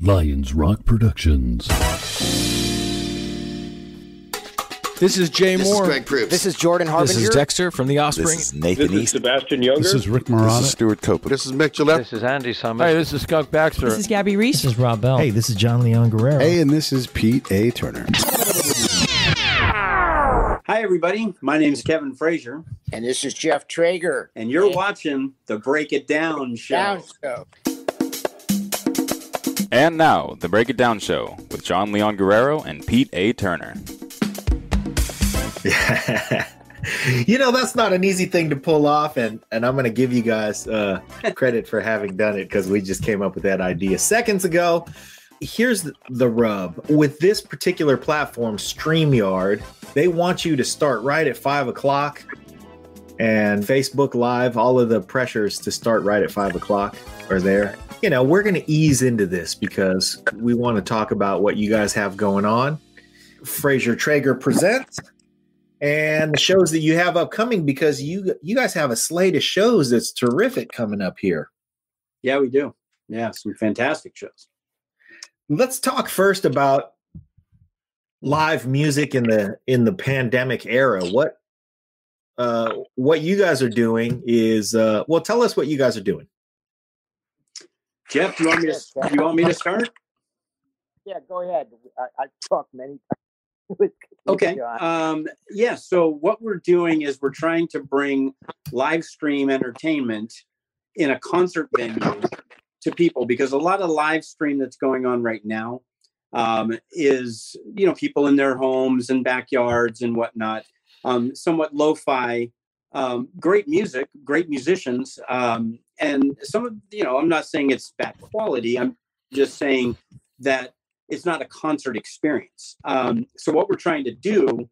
Lions Rock Productions. This is Jay This Moore. is Greg Proops. This is Jordan Harbinger. This is Dexter from The Offspring. This is Nathan This is Sebastian Junger. This is Rick Moran. This is Stewart Copeland. This is Mic Gillette. This is Andy Summers. Hey, this is Skunk Baxter. This is Gabby Reece. This is Rob Bell. Hey, this is John Leon Guerrero. Hey, and this is Pete A. Turner. Hi, everybody. My name is Kevin Frazier, and this is Jeff Trager. and you're watching the Break It Down show. Down show. And now, the Break It Down Show with John Leon Guerrero and Pete A. Turner. you know, that's not an easy thing to pull off, and, and I'm going to give you guys uh, credit for having done it because we just came up with that idea seconds ago. Here's the, the rub with this particular platform, StreamYard, they want you to start right at five o'clock, and Facebook Live, all of the pressures to start right at five o'clock are there. You know, we're going to ease into this because we want to talk about what you guys have going on. Frazier Trager presents and the shows that you have upcoming because you you guys have a slate of shows that's terrific coming up here. Yeah, we do. Yeah, some fantastic shows. Let's talk first about live music in the in the pandemic era. What uh what you guys are doing is uh well tell us what you guys are doing. Jeff, do you want me to? You want me to start? Yeah, go ahead. I, I talked many times. with- with Okay. Um, yeah. So what we're doing is we're trying to bring live stream entertainment in a concert venue to people because a lot of live stream that's going on right now um, is you know people in their homes and backyards and whatnot, um, somewhat lo-fi. Um, great music, great musicians, um, and some of you know I'm not saying it's bad quality. I'm just saying that it's not a concert experience. Um, so what we're trying to do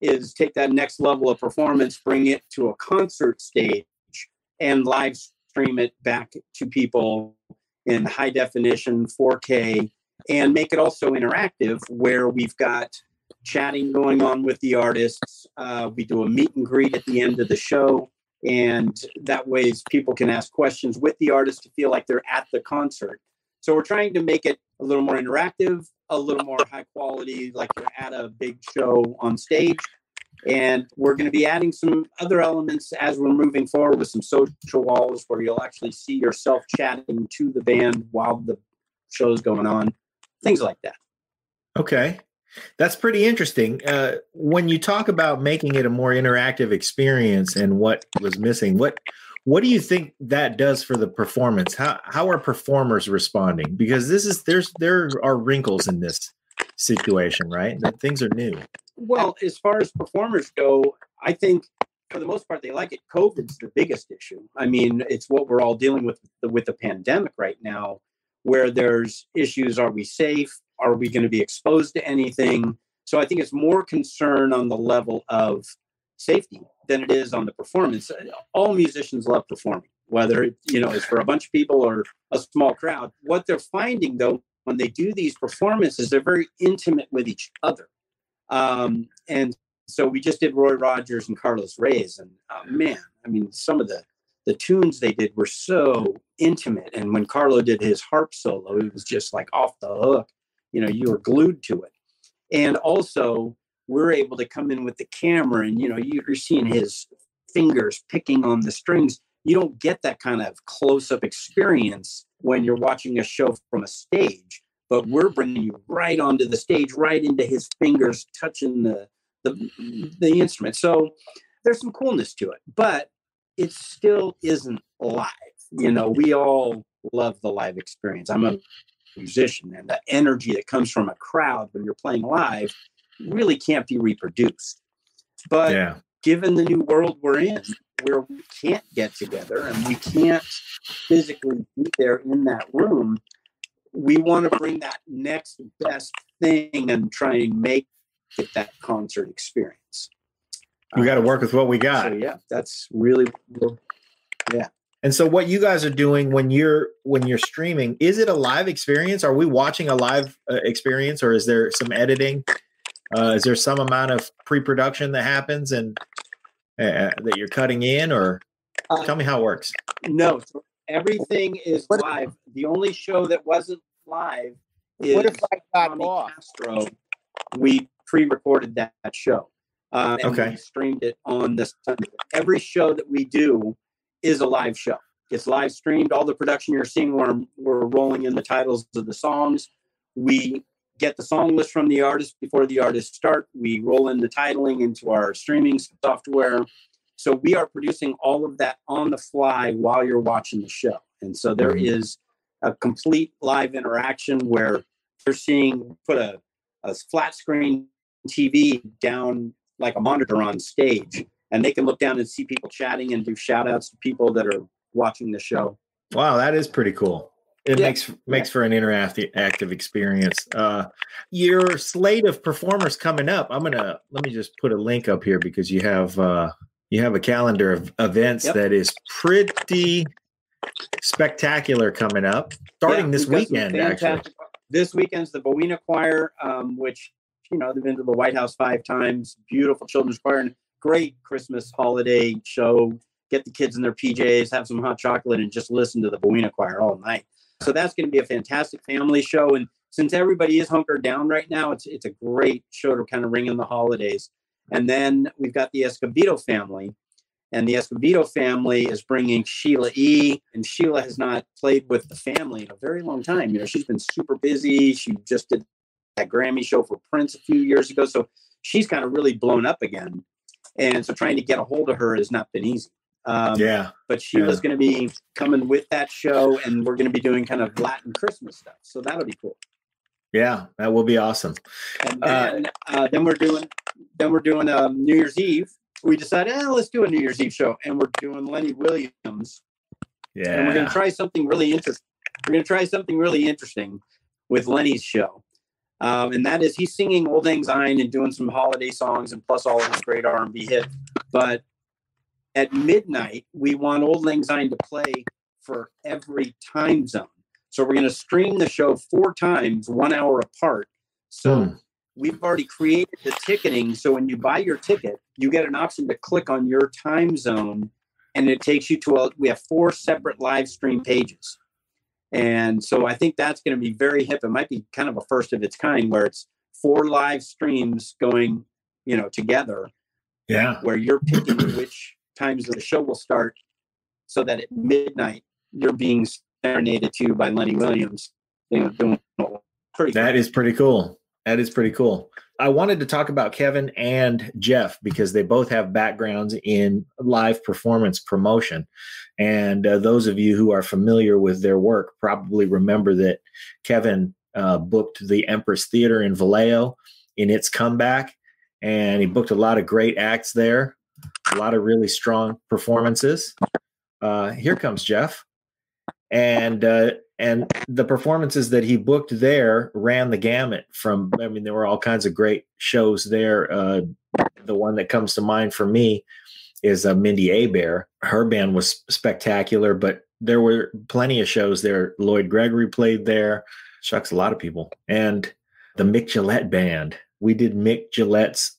is take that next level of performance, bring it to a concert stage, and live stream it back to people in high definition 4K, and make it also interactive, where we've got chatting going on with the artists. Uh, we do a meet and greet at the end of the show. And that ways people can ask questions with the artist to feel like they're at the concert. So we're trying to make it a little more interactive, a little more high quality, like you're at a big show on stage. And we're going to be adding some other elements as we're moving forward with some social walls where you'll actually see yourself chatting to the band while the show's going on, things like that. Okay. That's pretty interesting. Uh, when you talk about making it a more interactive experience and what was missing, what what do you think that does for the performance? How how are performers responding? Because this is there's there are wrinkles in this situation, right? That things are new. Well, as far as performers go, I think for the most part they like it. COVID's the biggest issue. I mean, it's what we're all dealing with with the pandemic right now, where there's issues. Are we safe? Are we going to be exposed to anything? So I think it's more concern on the level of safety than it is on the performance. All musicians love performing, whether you know it's for a bunch of people or a small crowd. What they're finding though, when they do these performances, they're very intimate with each other. Um, and so we just did Roy Rogers and Carlos Reyes, and uh, man, I mean, some of the the tunes they did were so intimate. And when Carlo did his harp solo, it was just like off the hook. You know, you are glued to it. And also, we're able to come in with the camera, and you know, you're seeing his fingers picking on the strings. You don't get that kind of close up experience when you're watching a show from a stage but we're bringing you right onto the stage, right into his fingers touching the the, the instrument. So there's some coolness to it, but it still isn't live. You know, we all love the live experience. I'm a mm-hmm. Musician, and the energy that comes from a crowd when you're playing live really can't be reproduced. But Yeah. given the new world we're in, where we can't get together and we can't physically be there in that room, we want to bring that next best thing and try and make it that concert experience. We got to um, work with what we got. So yeah, that's really yeah. And so what you guys are doing when you're when you're streaming, is it a live experience? Are we watching a live uh, experience or is there some editing? Uh, is there some amount of pre-production that happens and uh, that you're cutting in or tell me how it works. No, so everything is live. The only show that wasn't Live is What if I got Tommy off? Castro. We pre-recorded that, that show. Uh, and Okay. we streamed it on the Sunday. Every show that we do is a live show. It's live streamed. All the production you're seeing, we're, we're rolling in the titles of the songs. We get the song list from the artist before the artists start. We roll in the titling into our streaming software. So we are producing all of that on the fly while you're watching the show. And so there Mhm. a complete live interaction where you're seeing put a, a flat screen TV down like a monitor on stage, and they can look down and see people chatting and do shout outs to people that are watching the show. Wow, that is pretty cool. It Yeah. makes makes for an interactive active experience. Uh, your slate of performers coming up. I'm gonna let me just put a link up here because you have uh, you have a calendar of events Yep. that is pretty spectacular coming up, starting Yeah, this we've got some weekend. Actually, This weekend's the Bowena Choir, um, which you know they've been to the White House five times. Beautiful children's choir and great Christmas holiday show. Get the kids in their PJs, have some hot chocolate, and just listen to the Bowena Choir all night. So that's going to be a fantastic family show. And since everybody is hunkered down right now, it's it's a great show to kind of ring in the holidays. And then we've got the Escovedo family, and the Escovedo family is bringing Sheila E. And Sheila has not played with the family in a very long time. You know, she's been super busy. She just did that Grammy show for Prince a few years ago. So she's kind of really blown up again. And so trying to get a hold of her has not been easy. Um, yeah, But Sheila's going to be coming with that show, and we're going to be doing kind of Latin Christmas stuff. So that'll be cool. yeah, that will be awesome. And Uh, then, uh, then we're doing then we're doing um, New Year's Eve. We decided, eh, let's do a New Year's Eve show, and we're doing Lenny Williams, Yeah. and we're going to try something really interesting. We're going to try something really interesting with Lenny's show, um, and that is he's singing Auld Lang Syne and doing some holiday songs, and plus all of his great R and B hits. But at midnight, we want Auld Lang Syne to play for every time zone. So we're going to stream the show four times, one hour apart. So Hmm. we've already created the ticketing. So when you buy your ticket, you get an option to click on your time zone, and it takes you to a. We have four separate live stream pages, and so I think that's going to be very hip. It might be kind of a first of its kind, where it's four live streams going, you know, together, yeah. where you're picking which times the show will start, so that at midnight you're being serenaded to by Lenny Williams. You know, pretty. That is pretty cool. That is pretty cool. I wanted to talk about Kevin and Jeff because they both have backgrounds in live performance promotion. And uh, those of you who are familiar with their work probably remember that Kevin uh, booked the Empress Theater in Vallejo in its comeback. And he booked a lot of great acts there, a lot of really strong performances. Uh, here comes Jeff. And uh, and the performances that he booked there ran the gamut from i mean there were all kinds of great shows there. Uh, the one that comes to mind for me is uh, Mindi Abair. her band was spectacular but there were plenty of shows there. Lloyd gregory played there. Shucks a lot of people. And the Mic Gillette band. We did Mic Gillette's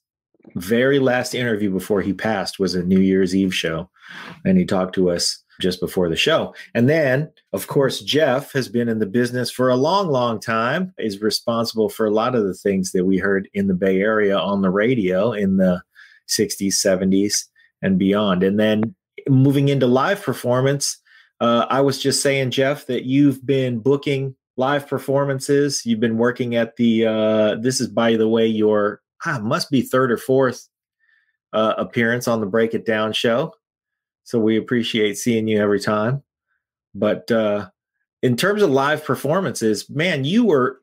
very last interview before he passed was a new year's eve show. And he talked to us just before the show. And then, of course, Jeff has been in the business for a long, long time, is responsible for a lot of the things that we heard in the Bay Area on the radio in the 60s, 70s, and beyond. And then moving into live performance, uh, I was just saying, Jeff, that you've been booking live performances. You've been working at the, uh, this is, by the way, your, ah, must be third or fourth uh, appearance on the Break It Down show. So we appreciate seeing you every time. But uh, in terms of live performances, man, you were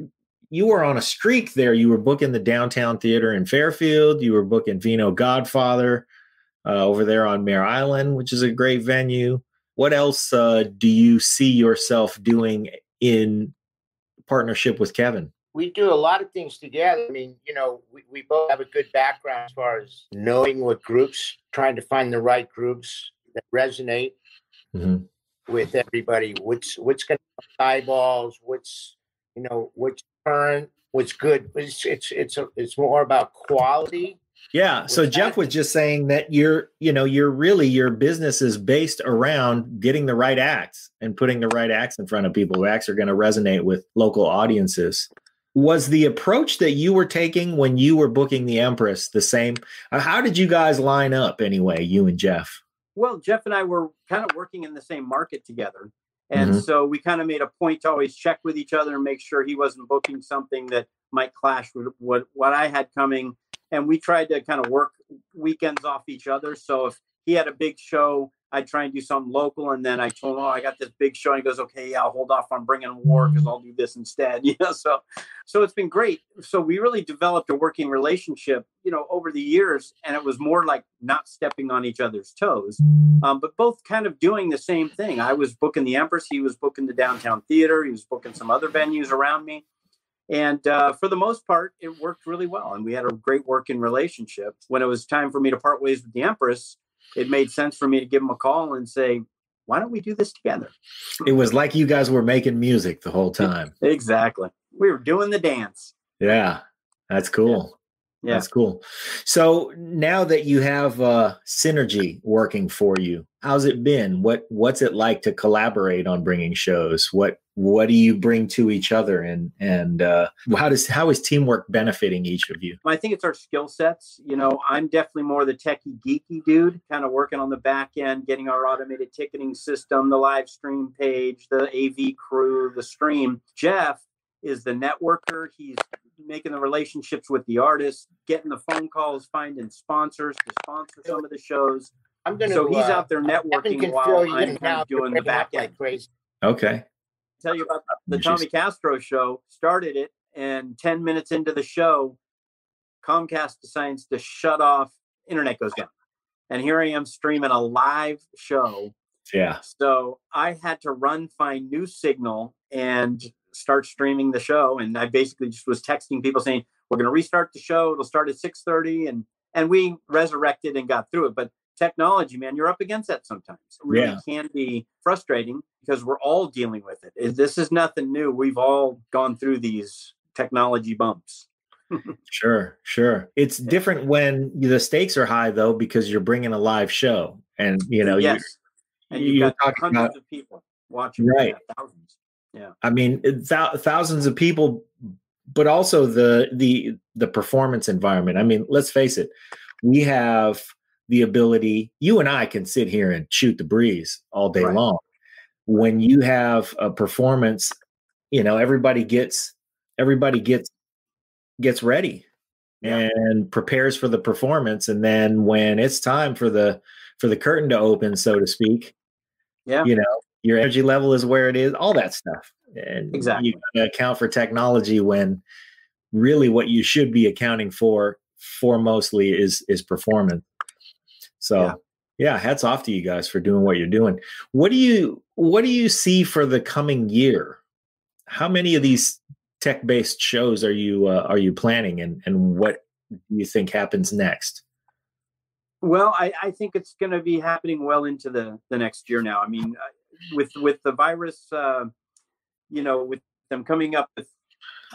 you were on a streak there. You were booking the downtown theater in Fairfield. You were booking Vino Godfather uh, over there on Mare Island, which is a great venue. What else uh, do you see yourself doing in partnership with Kevin? we do a lot of things together. I mean, you know, we, we both have a good background as far as knowing what groups, trying to find the right groups that resonate Mhm. with everybody. What's what's going to eyeballs? What's you know what's current? What's good? It's it's it's a, it's more about quality Yeah. So With Jeff that- was just saying that you're, you know, you're really your business is based around getting the right acts and putting the right acts in front of people who acts are going to resonate with local audiences. Was the approach that you were taking when you were booking the Empress the same? How did you guys line up anyway, you and Jeff? Well, Jeff and I were kind of working in the same market together. And Mhm. so we kind of made a point to always check with each other and make sure he wasn't booking something that might clash with what, what I had coming. And we tried to kind of work weekends off each other. So if he had a big show, I'd try and do something local. And then I told him, oh, I got this big show. And he goes, okay, yeah, I'll hold off on bringing war because I'll do this instead. You know, so so it's been great. So we really developed a working relationship, you know, over the years, and it was more like not stepping on each other's toes, um, but both kind of doing the same thing. I was booking the Empress, he was booking the downtown theater, he was booking some other venues around me, and uh, for the most part, it worked really well, and we had a great working relationship. When it was time for me to part ways with the Empress, it made sense for me to give him a call and say, "Why don't we do this together?" It was like you guys were making music the whole time. Exactly. We were doing the dance. Yeah. That's cool. Yeah. That's cool. So now that you have uh, synergy working for you, how's it been? What What's it like to collaborate on bringing shows? What What do you bring to each other, and and uh, how does how is teamwork benefiting each of you? I think it's our skill sets. You know, I'm definitely more the techie geeky dude, kind of working on the back end, getting our automated ticketing system, the live stream page, the AV crew, the stream. Jeff is the networker. He's making the relationships with the artists, getting the phone calls, finding sponsors to sponsor some of the shows. I'm gonna. So he's uh, out there networking while I'm in kind of doing the back end. like crazy. Okay. tell you about the Which Tommy is- Castro show. Started it, and ten minutes into the show, Comcast decides to shut off. Internet goes down, and here I am streaming a live show. Yeah. So I had to run find new signal and start streaming the show. And I basically just was texting people saying, "We're going to restart the show. It'll start at 6:30," and and we resurrected and got through it. But technology, man, you're up against that sometimes. It really Yeah. can be frustrating because we're all dealing with it. This is nothing new. We've all gone through these technology bumps. Sure. Sure. It's different when the stakes are high though, because you're bringing a live show, and you know, yes, and you've you're got talking hundreds about- of people watching. Right. Yeah. I mean, thou- thousands of people, but also the the the performance environment. I mean, let's face it, we have the ability. You and I can sit here and shoot the breeze all day Right. long. When you have a performance, you know everybody gets everybody gets gets ready Yeah. and prepares for the performance, and then when it's time for the for the curtain to open, so to speak, Yeah. you know your energy level is where it is all that stuff and Exactly. you account for technology when really what you should be accounting for foremostly is is performance so Yeah. yeah. hats off to you guys for doing what you're doing what do you what do you see for the coming year how many of these tech based shows are you uh, are you planning and and what do you think happens next Well, I, I think it's going to be happening well into the, the next year now. I mean, uh, with with the virus, uh, you know, with them coming up with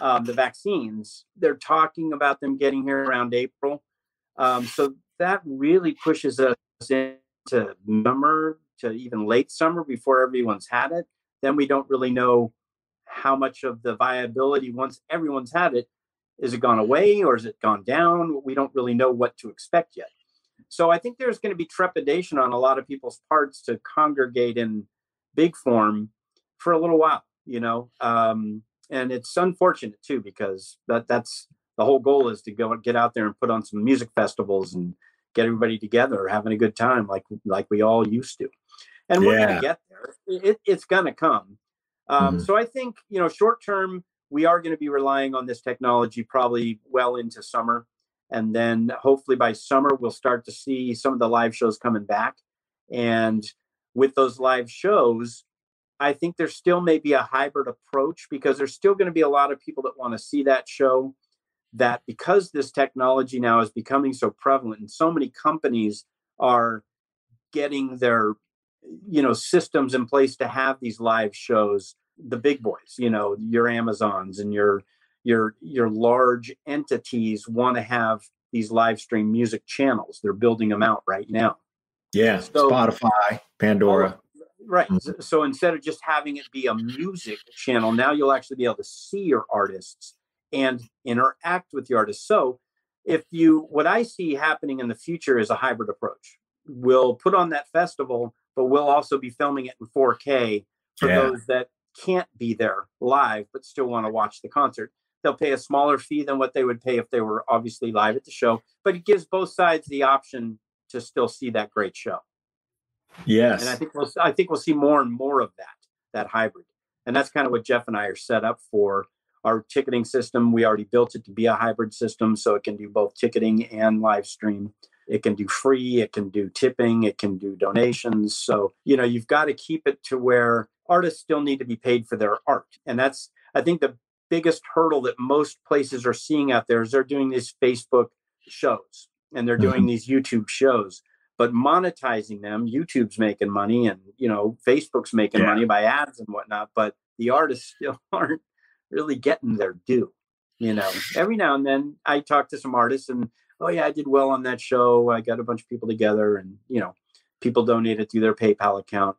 um, the vaccines, they're talking about them getting here around April. Um, so that really pushes us into summer to even late summer before everyone's had it. Then we don't really know how much of the viability once everyone's had it is it gone away or is it gone down? We don't really know what to expect yet. So I think there's going to be trepidation on a lot of people's parts to congregate in big form for a little while, you know. Um, and it's unfortunate too because that that's the whole goal is to go get out there and put on some music festivals and get everybody together, having a good time like like we all used to. And we're Yeah. to get there. It, it's going to come. Um, Mhm. So I think you know, short term, we are going to be relying on this technology probably well into summer and then hopefully by summer we'll start to see some of the live shows coming back and with those live shows i think there still may be a hybrid approach because there's still going to be a lot of people that want to see that show that because this technology now is becoming so prevalent and so many companies are getting their you know systems in place to have these live shows the big boys you know your amazons and your your your large entities want to have these live stream music channels. They're building them out right now. Yeah, So- Spotify, Pandora. Right. Mhm. So- So instead of just having it be a music channel, now you'll actually be able to see your artists and interact with the artists. So if you, what I see happening in the future is a hybrid approach. We'll put on that festival, but we'll also be filming it in 4K for Yeah. those that can't be there live but still want to watch the concert. They'll pay a smaller fee than what they would pay if they were obviously live at the show, but it gives both sides the option to still see that great show Yes. and I think we'll I think we'll see more and more of that that hybrid, and that's kind of what Jeff and I are set up for. Our ticketing system, we already built it to be a hybrid system, so it can do both ticketing and live stream. It can do free, it can do tipping, it can do donations. So you know you've got to keep it to where artists still need to be paid for their art, and that's I think the biggest hurdle that most places are seeing out there is they're doing these Facebook shows and they're doing mm-hmm. these YouTube shows but monetizing them youtube's making money and you know facebook's making Yeah. money by ads and whatnot but the artists still aren't really getting their due you know? Every now and then i talk to some artists and oh yeah i did well on that show. I got a bunch of people together and you know people donated through their paypal account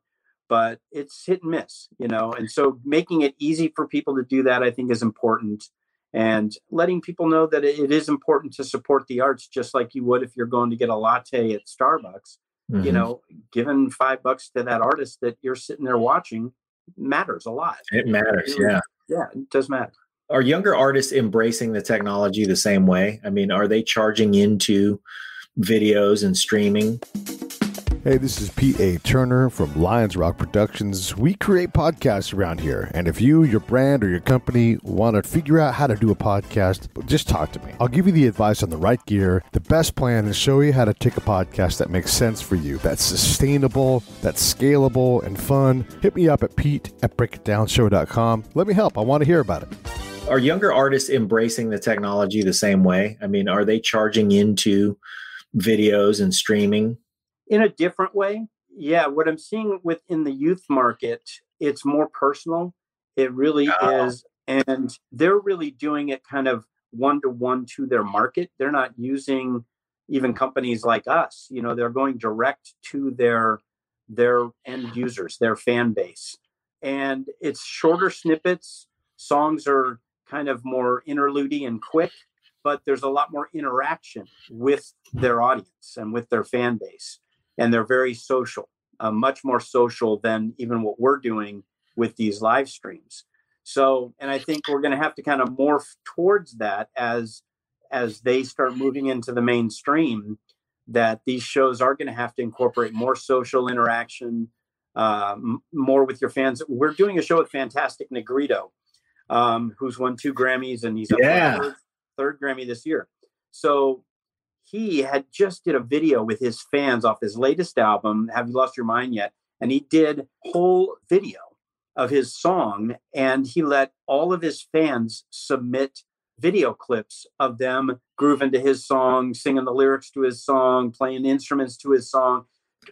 but it's hit and miss you know? And so making it easy for people to do that i think is important and letting people know that it it is important to support the arts just like you would if you're going to get a latte at starbucks you Mhm. know giving five bucks to that artist that you're sitting there watching matters a lot it matters. really- Yeah. yeah it does matter Are younger artists embracing the technology the same way? I mean, are they charging into videos and streaming? Hey, this is Pete A. Turner from Lions Rock Productions. We create podcasts around here. And if you, your brand, or your company want to figure out how to do a podcast, just talk to me. I'll give you the advice on the right gear, the best plan, and show you how to take a podcast that makes sense for you, that's sustainable, that's scalable, and fun. Hit me up at pete at breakitdownshow.com. Let me help. I want to hear about it. Are younger artists embracing the technology the same way? I mean, are they charging into videos and streaming? In a different way. Yeah what i'm seeing within the youth market it's more personal. It really Oh. is and they're really doing it kind of one to one to their market. They're not using even companies like us you know they're going direct to their their end users their fan base. And it's shorter snippets. Songs are kind of more interlude and quick but there's a lot more interaction with their audience and with their fan base and they're very social, uh, much more social than even what we're doing with these live streams. So, and I think we're going to have to kind of morph towards that as as they start moving into the mainstream. That these shows are going to have to incorporate more social interaction, uh, m- more with your fans. We're doing a show with Fantastic Negrito, um, who's won two Grammys, and he's Yeah. third, third Grammy this year. So he had just did a video with his fans off his latest album have you lost your mind yet and he did whole video of his song and he let all of his fans submit video clips of them grooving to his song singing the lyrics to his song playing instruments to his song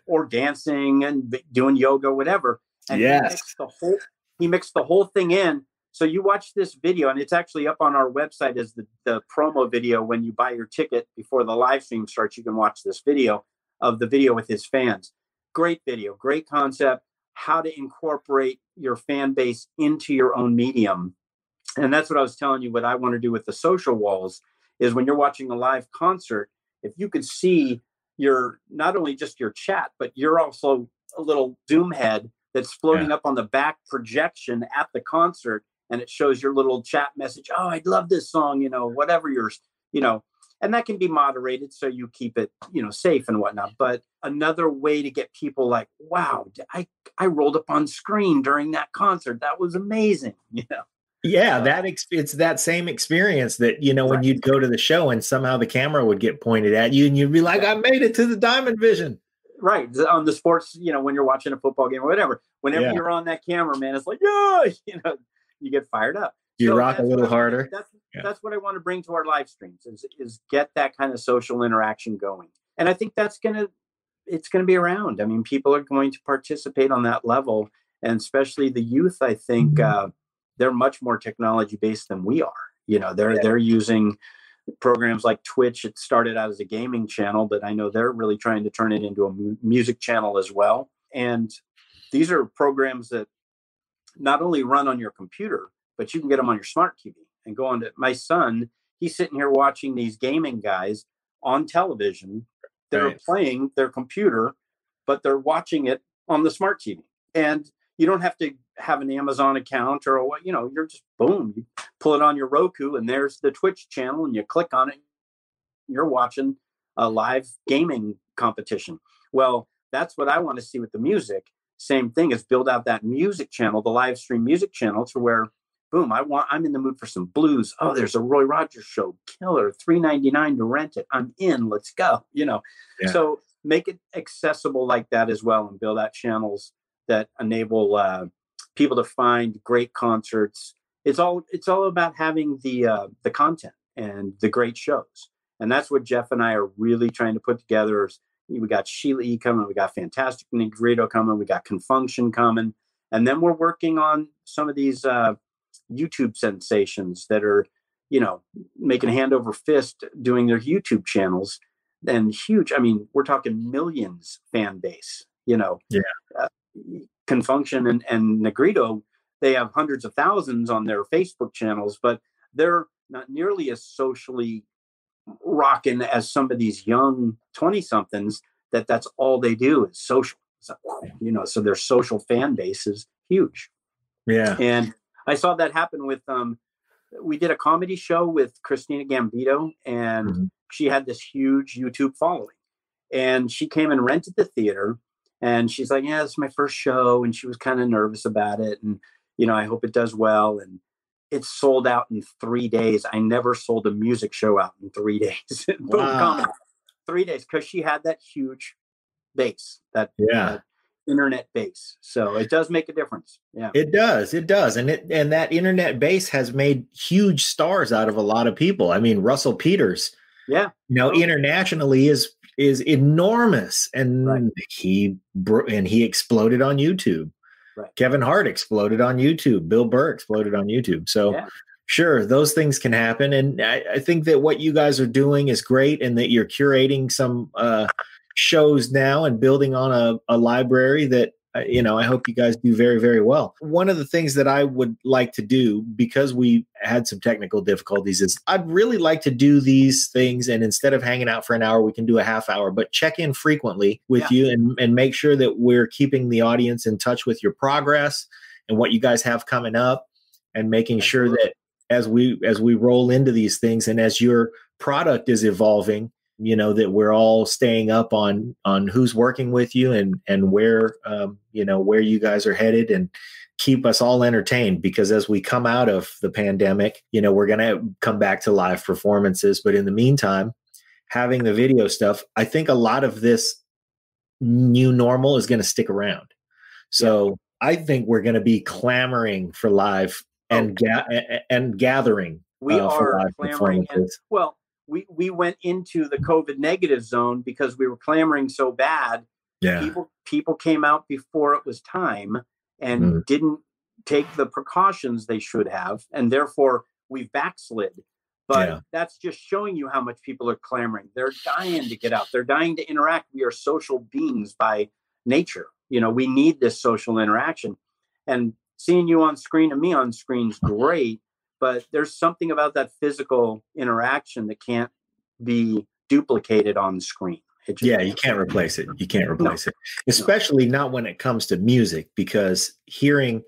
or dancing and doing yoga whatever and Yes. he mixed the whole he mixed the whole thing in so you watch this video, and it's actually up on our website as the, the promo video. When you buy your ticket before the live stream starts, you can watch this video of the video with his fans. Great video, great concept. How to incorporate your fan base into your own medium, and that's what I was telling you. What I want to do with the social walls is when you're watching a live concert, if you could see your not only just your chat, but you're also a little doom head that's floating up on the back projection at the concert and it shows your little chat message oh I'd love this song you know whatever yours you know and that can be moderated so you keep it you know safe and whatnot but another way to get people like wow i i rolled up on screen during that concert that was amazing you know? Yeah, that ex- it's that same experience that you know when you'd go to the show and somehow the camera would get pointed at you and you'd be like, "I made it to the Diamond Vision." right on the sports you know when you're watching a football game or whatever whenever Yeah. you're on that camera man it's like yeah you know you get fired up You So rock a little harder. That's Yeah. that's what I want to bring to our live streams is is get that kind of social interaction going. And I think that's gonna it's gonna be around. I mean, people are going to participate on that level, and especially the youth. I think Mm-hmm. uh, they're much more technology based than we are. You know, they're Yeah. they're using programs like Twitch. It started out as a gaming channel, but I know they're really trying to turn it into a mu- music channel as well. And these are programs that not only run on your computer, but you can get them on your smart TV and go on to my son. He's sitting here watching these gaming guys on television that Right. playing their computer, but they're watching it on the smart TV. And you don't have to have an Amazon account or what, you know, you're just boom, you pull it on your Roku and there's the Twitch channel and you click on it. You're watching a live gaming competition. Well, that's what I want to see with the music. Same thing is build out that music channel, the live stream music channel to where boom, I want I'm in the mood for some blues. Oh, there's a Roy Rogers show, killer, 3.99 to rent it. I'm in, let's go. You know. Yeah. So make it accessible like that as well and build out channels that enable uh, people to find great concerts. It's all it's all about having the uh, the content and the great shows. And that's what Jeff and I are really trying to put together. Is we got Sheila E coming, we got Fantastic Negrito coming, we got Confunkshun coming, and then we're working on some of these uh, YouTube sensations that are, you know, making hand over fist doing their YouTube channels and huge. I mean, we're talking millions fan base. You know, Yeah. Uh, Confunkshun and, and Negrito, they have hundreds of thousands on their Facebook channels, but they're not nearly as socially rocking as some of these young 20 somethings that that's all they do is social. So, you know, so their social fan base is huge. Yeah. And I saw that happen with um we did a comedy show with Christina Gambito and Mhm. she had this huge YouTube following. And she came and rented the theater and she's like, "Yeah, this is my first show." And she was kind of nervous about it and you know, I hope it does well and it's sold out in 3 days. I never sold a music show out in 3 days. Boom, Wow. 3 days cuz she had that huge base, that Yeah. that internet base. So it does make a difference. Yeah. It does. It does. And it and that internet base has made huge stars out of a lot of people. I mean, Russell Peters, Yeah. you know, internationally is is enormous and Right. he bro- and he exploded on YouTube. Right. Kevin Hart exploded on YouTube. Bill Burr exploded on YouTube. So Yeah. sure, those things can happen. And I, I think that what you guys are doing is great and that you're curating some uh shows now and building on a, a library that you know i hope you guys do very very well. One of the things that i would like to do because we had some technical difficulties is i'd really like to do these things and instead of hanging out for an hour we can do a half hour but check in frequently with you and, and make sure that we're keeping the audience in touch with your progress and what you guys have coming up and making sure that as we as we roll into these things and as your product is evolving you know that we're all staying up on on who's working with you and and where um, you know where you guys are headed and keep us all entertained because as we come out of the pandemic you know we're going to come back to live performances. But in the meantime having the video stuff i think a lot of this new normal is going to stick around. So i think we're going to be clamoring for live and ga- and gathering We uh, are live clamoring and well, we we went into the COVID negative zone because we were clamoring so bad. yeah People people came out before it was time and Mm. didn't take the precautions they should have, and therefore we've backslid. But Yeah. that's just showing you how much people are clamoring. They're dying to get out. They're dying to interact. We are social beings by nature. You know, we need this social interaction. And seeing you on screen and me on screen is great, but there's something about that physical interaction that can't be duplicated on the screen. Yeah, you can't replace it. You can't replace it, especially not when it comes to music, because hearing,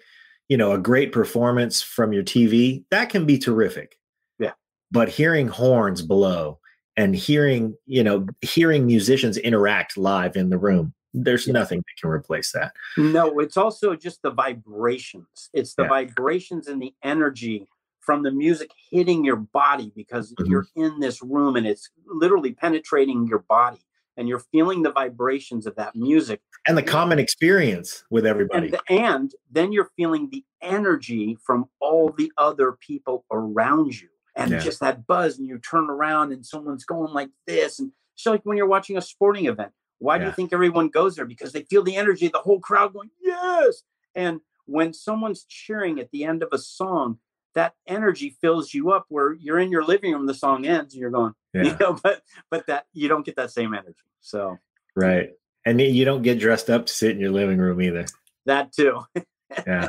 you know, a great performance from your TV that can be terrific. Yeah. but hearing horns blow and hearing, you know, hearing musicians interact live in the room, there's Yeah. nothing that can replace that. No, it's also just the vibrations. It's the Yeah. vibrations and the energy from the music hitting your body because Mhm. you're in this room and it's literally penetrating your body and you're feeling the vibrations of that music. And the common experience with everybody. And, the, and then you're feeling the energy from all the other people around you and Yeah. just that buzz. And you turn around and someone's going like this. And so, like when you're watching a sporting event, why do you think everyone goes there? Because they feel the energy, of the whole crowd going, yes. And when someone's cheering at the end of a song, that energy fills you up where you're in your living room, the song ends, and you're going, you Yeah. know, but but that you don't get that same energy. So Right. And you don't get dressed up to sit in your living room either. that too. Yeah.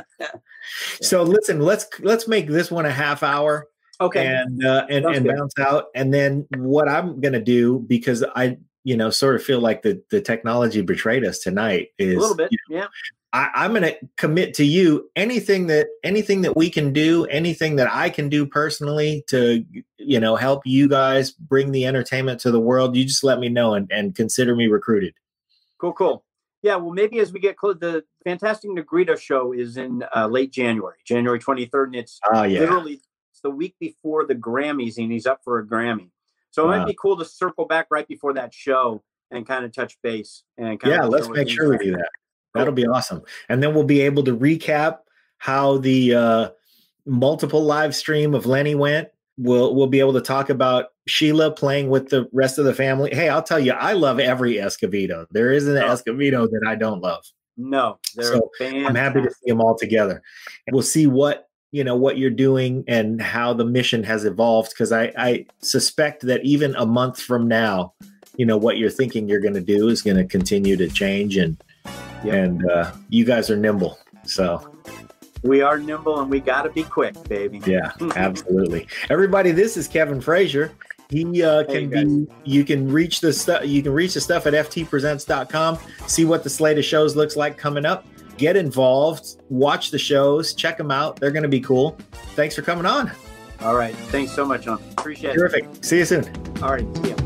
So listen, let's let's make this one a half hour Okay. and uh, and, Sounds and good. bounce out. And then what I'm gonna do because I you know sort of feel like the the technology betrayed us tonight is a little bit. Yeah. I, I'm going to commit to you anything that anything that we can do, anything that I can do personally to you know help you guys bring the entertainment to the world. You just let me know and, and consider me recruited. Cool, cool. Yeah, well, maybe as we get close, the Fantastic Negrito show is in uh, late January, January 23rd, and it's Oh yeah, literally it's the week before the Grammys, and he's up for a Grammy. So it might be cool to circle back right before that show and kind of touch base and kind yeah. of Let's make sure we do that. That'll be awesome, and then we'll be able to recap how the uh, multiple live stream of Lenny went. We'll we'll be able to talk about Sheila playing with the rest of the family. Hey, I'll tell you, I love every Escovedo. There isn't an Oh. Escovedo that I don't love. No, they're So, I'm happy to see them all together. And we'll see what you know what you're doing and how the mission has evolved. Because I, I suspect that even a month from now, you know what you're thinking you're going to do is going to continue to change, and Yep. and uh, you guys are nimble. So We are nimble and we got to be quick, baby. yeah, absolutely. Everybody, this is Kevin Frazier. He uh, Hey, can guys. be. You can reach the stuff. You can reach the stuff at ftpresents.com. See what the slate of shows looks like coming up. Get involved. Watch the shows. Check them out. They're going to be cool. Thanks for coming on. All right. Thanks so much, John. Appreciate it. Terrific. See you soon. All right. See ya.